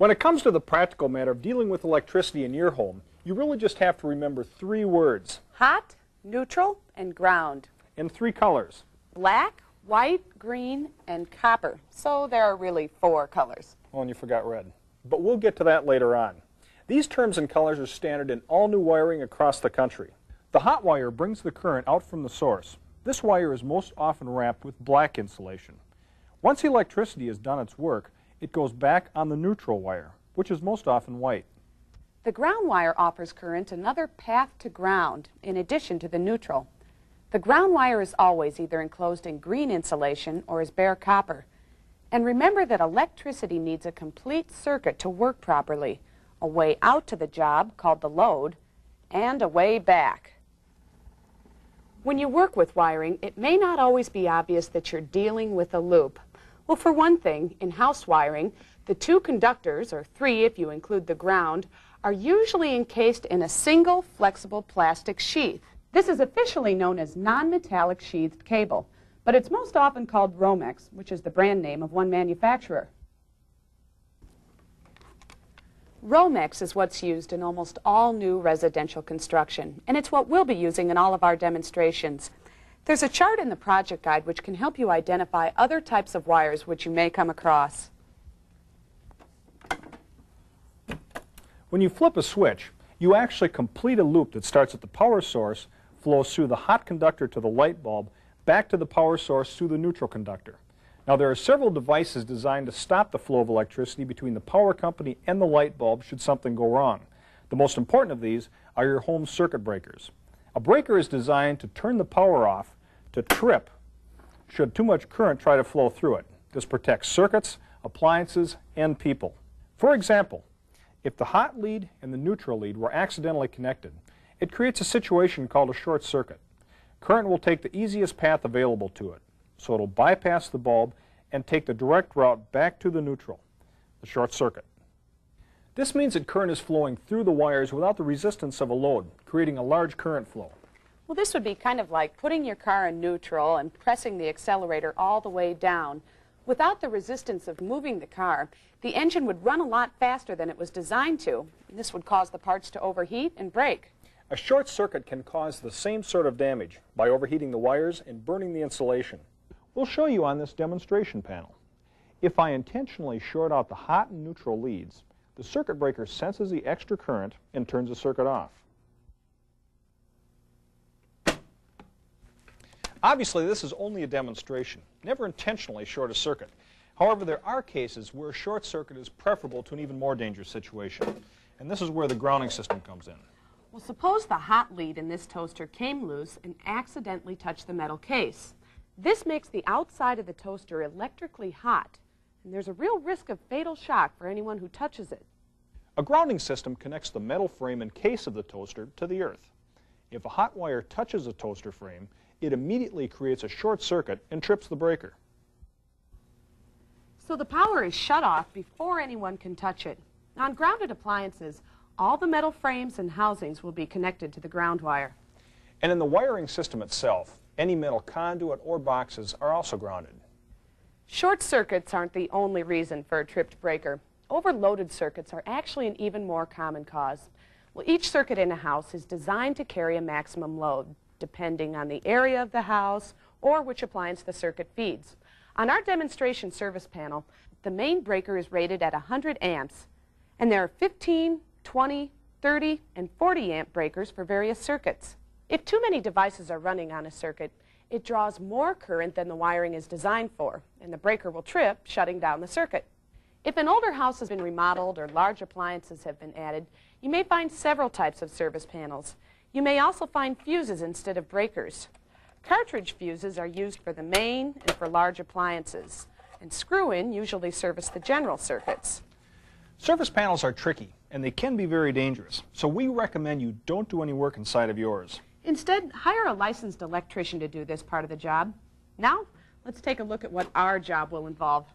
When it comes to the practical matter of dealing with electricity in your home, you really just have to remember three words Hot, neutral, and ground. and three colors. Black, white, green, and copper. So there are really four colors. Oh, and you forgot red. But we'll get to that later on. These terms and colors are standard in all new wiring across the country. The hot wire brings the current out from the source. This wire is most often wrapped with black insulation. Once electricity has done its work, it goes back on the neutral wire, which is most often white. The ground wire offers current another path to ground in addition to the neutral. The ground wire is always either enclosed in green insulation or is bare copper. And remember that electricity needs a complete circuit to work properly, a way out to the job, called the load, and a way back. When you work with wiring, it may not always be obvious that you're dealing with a loop. Well, for one thing, in house wiring, the two conductors, or three if you include the ground, are usually encased in a single flexible plastic sheath. This is officially known as non-metallic sheathed cable, but it's most often called Romex, which is the brand name of one manufacturer. Romex is what's used in almost all new residential construction, and it's what we'll be using in all of our demonstrations. There's a chart in the project guide which can help you identify other types of wires which you may come across. When you flip a switch, you actually complete a loop that starts at the power source, flows through the hot conductor to the light bulb, back to the power source through the neutral conductor. Now there are several devices designed to stop the flow of electricity between the power company and the light bulb should something go wrong. The most important of these are your home circuit breakers. A breaker is designed to turn the power off to trip should too much current try to flow through it. This protects circuits, appliances, and people. For example, if the hot lead and the neutral lead were accidentally connected, it creates a situation called a short circuit. Current will take the easiest path available to it, so it'll bypass the bulb and take the direct route back to the neutral, the short circuit. This means that current is flowing through the wires without the resistance of a load, creating a large current flow. Well, this would be kind of like putting your car in neutral and pressing the accelerator all the way down. Without the resistance of moving the car, the engine would run a lot faster than it was designed to. This would cause the parts to overheat and break. A short circuit can cause the same sort of damage by overheating the wires and burning the insulation. We'll show you on this demonstration panel. If I intentionally short out the hot and neutral leads, the circuit breaker senses the extra current and turns the circuit off. Obviously, this is only a demonstration. Never intentionally short a circuit. However, there are cases where a short circuit is preferable to an even more dangerous situation. And this is where the grounding system comes in. Well, suppose the hot lead in this toaster came loose and accidentally touched the metal case. This makes the outside of the toaster electrically hot, and there's a real risk of fatal shock for anyone who touches it. A grounding system connects the metal frame and case of the toaster to the earth. If a hot wire touches the toaster frame, it immediately creates a short circuit and trips the breaker. So the power is shut off before anyone can touch it. On grounded appliances, all the metal frames and housings will be connected to the ground wire. And in the wiring system itself, any metal conduit or boxes are also grounded. Short circuits aren't the only reason for a tripped breaker. Overloaded circuits are actually an even more common cause. Well, each circuit in a house is designed to carry a maximum load, depending on the area of the house or which appliance the circuit feeds. On our demonstration service panel, the main breaker is rated at 100 amps, and there are 15, 20, 30, and 40 amp breakers for various circuits. If too many devices are running on a circuit, it draws more current than the wiring is designed for, and the breaker will trip, shutting down the circuit. If an older house has been remodeled or large appliances have been added, you may find several types of service panels. You may also find fuses instead of breakers. Cartridge fuses are used for the main and for large appliances, and screw-in usually service the general circuits. Service panels are tricky, and they can be very dangerous, so we recommend you don't do any work inside of yours. Instead, hire a licensed electrician to do this part of the job. Now, let's take a look at what our job will involve.